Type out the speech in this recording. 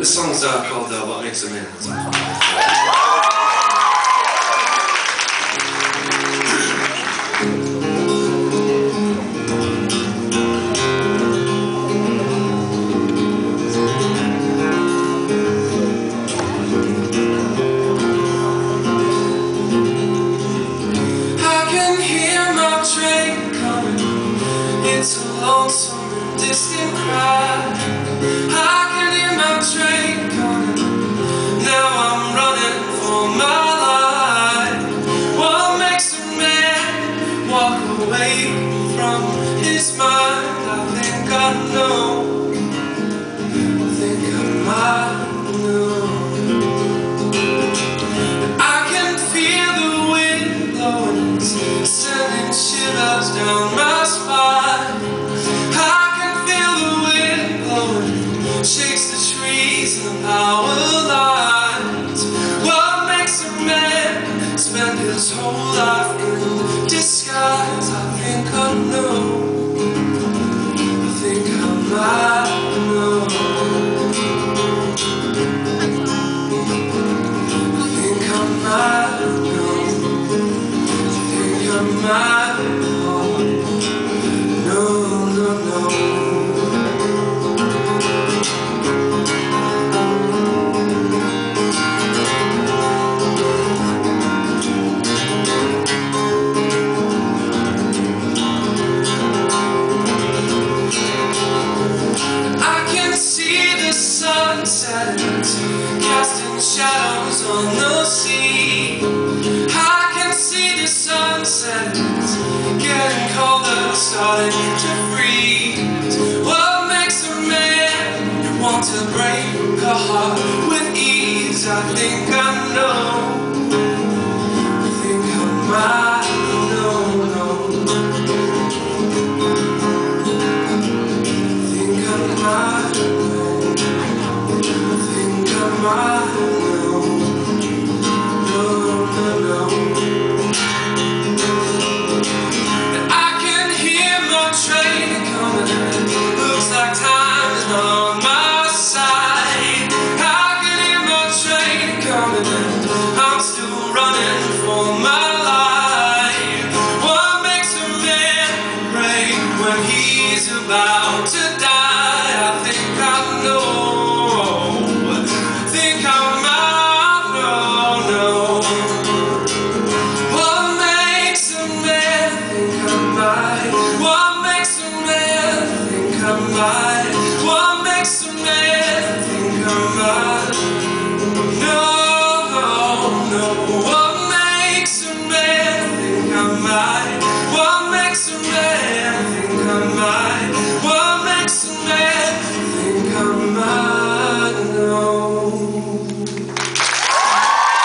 This song's uh, called uh, What Makes a Man. I can hear my train coming. It's a lonesome distant cry spend his whole life in disguise? I think I know. Casting shadows on the sea. I can see the sunset getting colder, starting to freeze. What makes a man want to break a heart with ease? I think I know. I think I might about to die, I think I know, think I might know, What makes a man think I might, what mine? What makes a man think I'm?